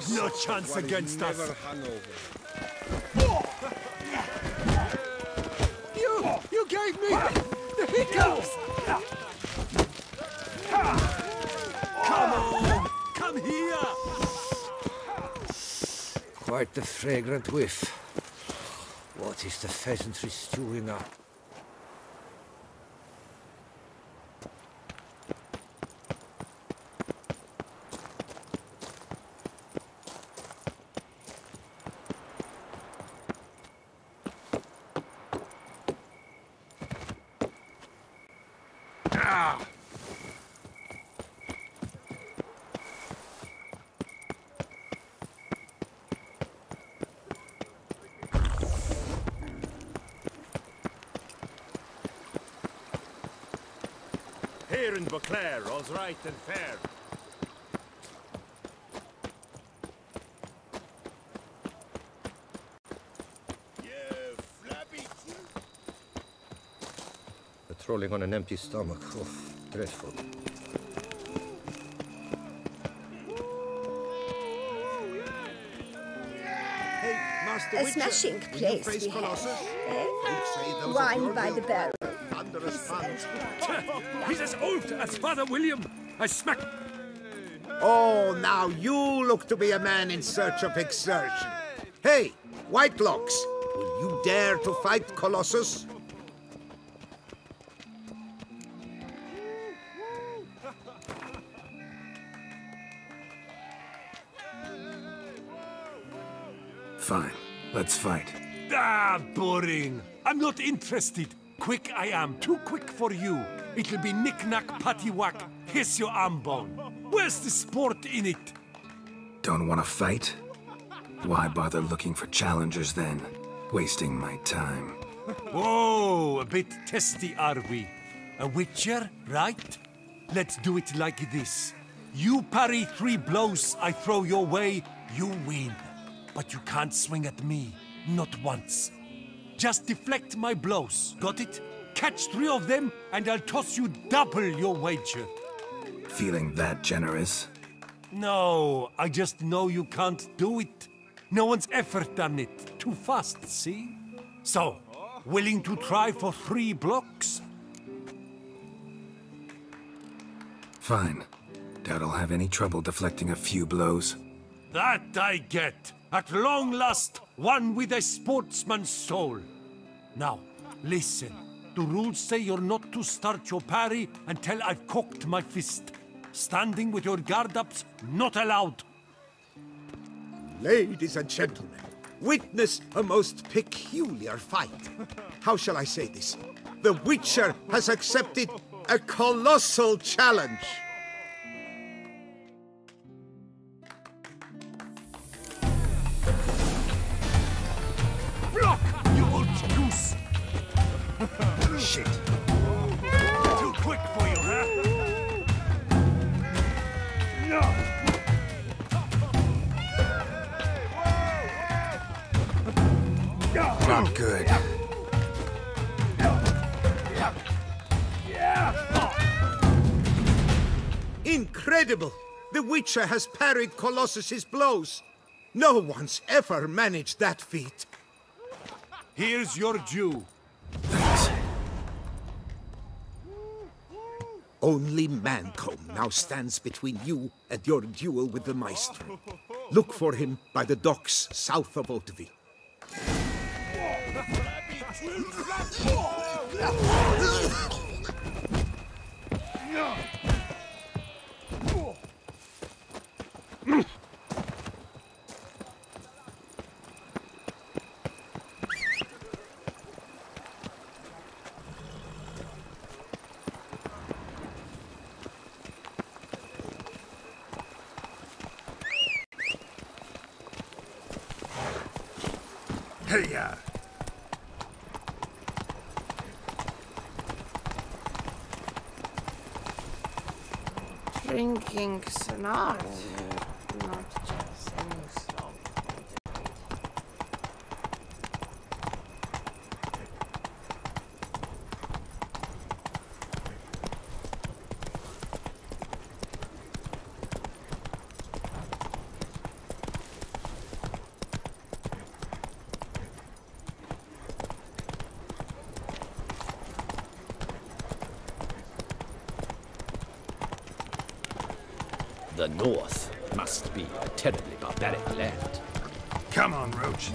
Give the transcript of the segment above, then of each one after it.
stand no chance against us. You, you gave me the hiccups! Come on, come here! Quite the fragrant whiff. What is the pheasantry stewing up? Here in Beauclair, all's right and fair. Patrolling on an empty stomach. Oh, dreadful. Hey, Master A Witcher, smashing place face we have, eh? Folks say those of Wine by the barrel. Are Thunderous fans. He's as old as Father William. I smack. Oh, now you look to be a man in search of exertion. Hey, Whitelocks, will you dare to fight Colossus? Fine. Let's fight. Ah, boring. I'm not interested. Quick I am, too quick for you. It'll be knick-knack, patty-whack, hiss your arm bone. Where's the sport in it? Don't want to fight? Why bother looking for challengers then? Wasting my time. Whoa, a bit testy are we? A witcher, right? Let's do it like this. You parry three blows I throw your way, you win. But you can't swing at me, not once. Just deflect my blows, got it? Catch three of them, and I'll toss you double your wager. Feeling that generous? No, I just know you can't do it. No one's ever done it. Too fast, see? So, willing to try for three blocks? Fine. Doubt I'll have any trouble deflecting a few blows. That I get. At long last, one with a sportsman's soul. Now, listen. The rules say you're not to start your parry until I've cocked my fist. Standing with your guard ups, not allowed. Ladies and gentlemen, witness a most peculiar fight. How shall I say this? The Witcher has accepted a colossal challenge. Shit. Too quick for you, huh? Not good. Incredible! The Witcher has parried Colossus's blows. No one's ever managed that feat. Here's your due. Only Mancomb now stands between you and your duel with the Maestro. Look for him by the docks south of Hauteville. Hey-ya! Drinking's an art, not just The North must be a terribly barbaric land. Come on, Roach.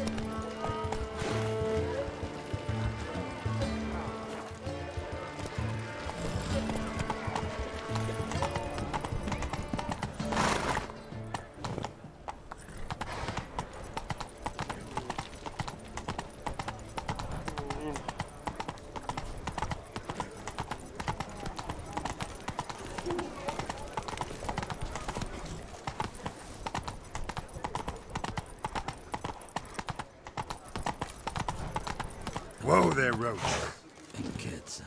There, Roach. Kids.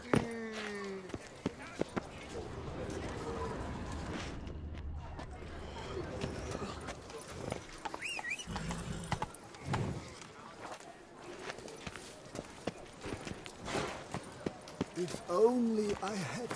If only I had.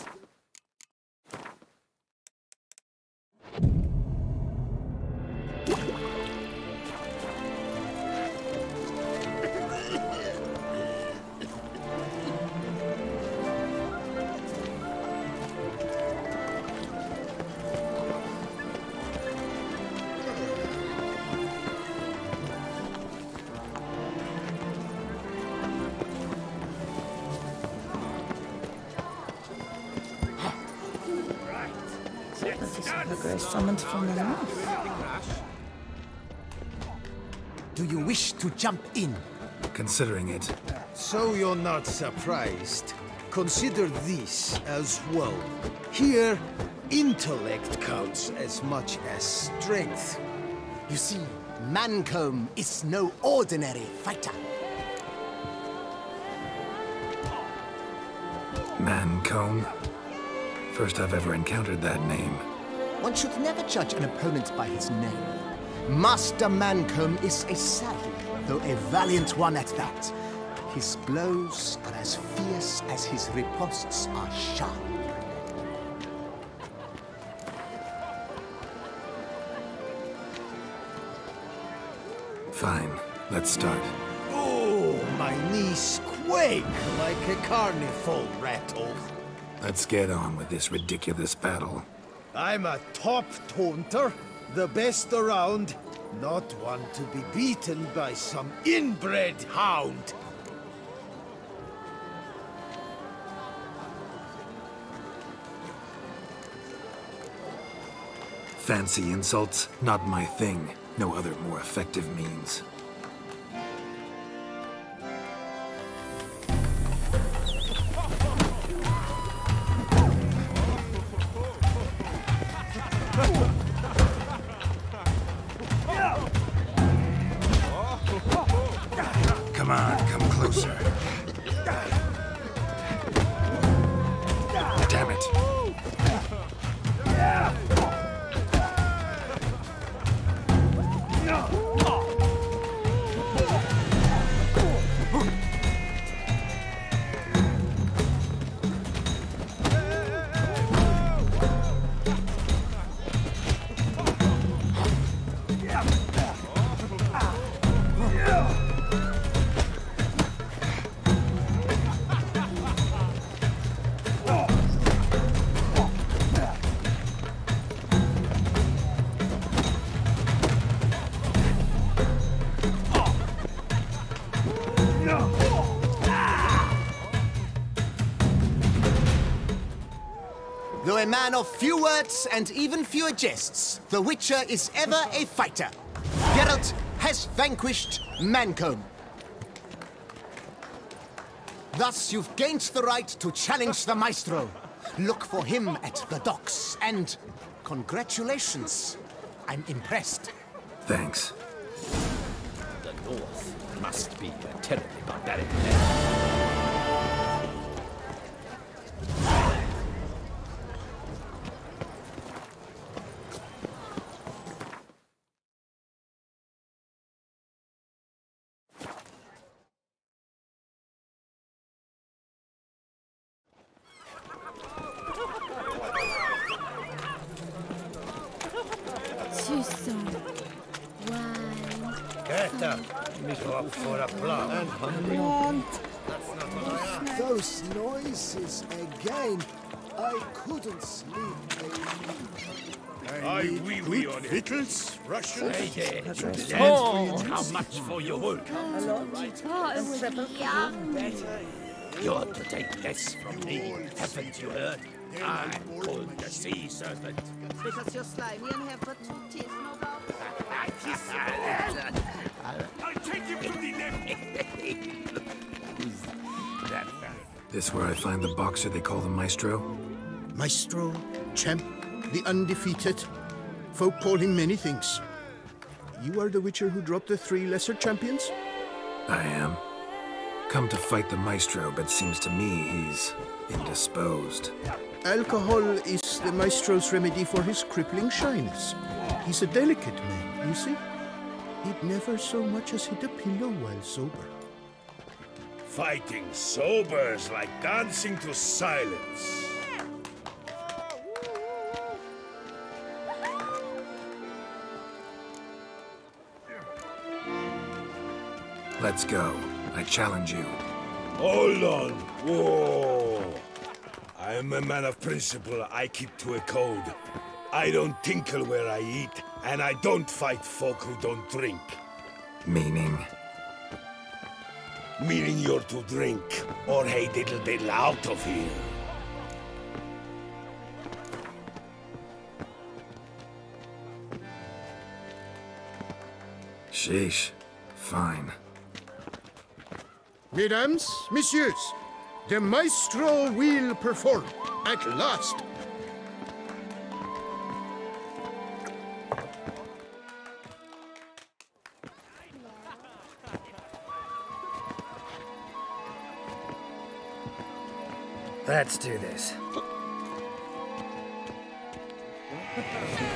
Summoned from the north. Do you wish to jump in? Considering it. So you're not surprised. Consider this as well. Here, intellect counts as much as strength. You see, Mancomb is no ordinary fighter. Mancomb? First I've ever encountered that name. One should never judge an opponent by his name. Master Mancomb is a savvy, though a valiant one at that. His blows are as fierce as his riposts are sharp. Fine, let's start. Oh, my knees quake like a carnival rattle. Let's get on with this ridiculous battle. I'm a top taunter, the best around, not one to be beaten by some inbred hound. Fancy insults? Not my thing. No other more effective means. Come on, come closer. Man of few words and even fewer jests, the Witcher is ever a fighter. Geralt has vanquished Mancomb. Thus, you've gained the right to challenge the Maestro. Look for him at the docks, and congratulations. I'm impressed. Thanks. The North must be a terribly barbaric land. Up for a plan. And hungry. Those noises again. I couldn't sleep a minute. I wee wee on it. Victuals, Russian. Hey there, you lad. How much for your work? You're to take less from me, haven't you heard? I'm called the Sea Serpent. Because you're slimy and have but two teeth, no doubt. I'll take him to the left. This where I find the boxer they call the Maestro? Maestro, champ, the undefeated. Folk call him many things. You are the Witcher who dropped the three lesser champions? I am. Come to fight the Maestro, but seems to me he's indisposed. Alcohol is the Maestro's remedy for his crippling shyness. He's a delicate man, you see? He'd never so much as hit a pillow while sober. Fighting sobers like dancing to silence. Let's go. I challenge you. Hold on. Whoa. I am a man of principle. I keep to a code. I don't tinkle where I eat, and I don't fight folk who don't drink. Meaning? Meaning you're to drink, or hey diddle diddle out of here. Sheesh. Fine. Mesdames, messieurs, the Maestro will perform at last. Let's do this.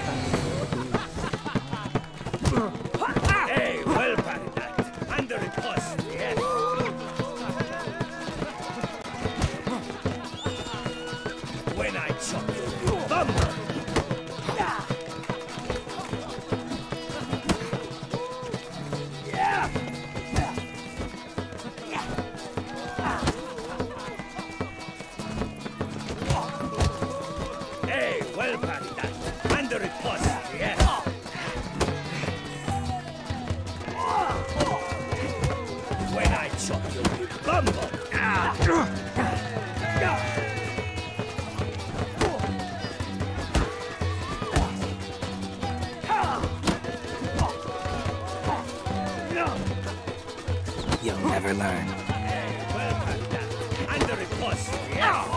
post, yes.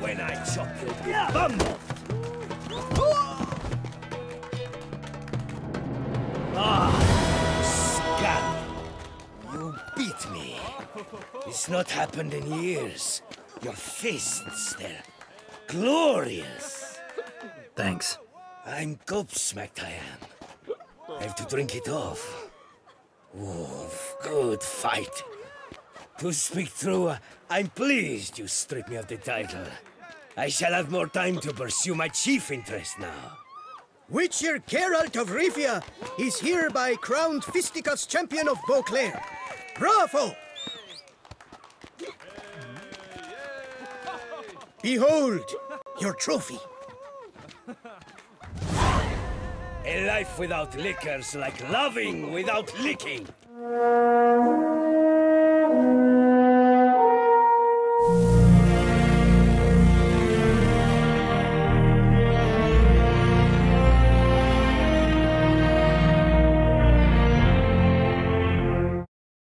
When I chop you, you bumble. Ah, scum! You beat me. It's not happened in years. Your fists, they're glorious. Thanks. I'm gobsmacked, I am. I have to drink it off. Oof, good fight. To speak true, I'm pleased you stripped me of the title. I shall have more time to pursue my chief interest now. Witcher Geralt of Rivia is hereby crowned Fisticuffs champion of Beauclair. Bravo! Behold your trophy. A life without liquor's like loving without licking.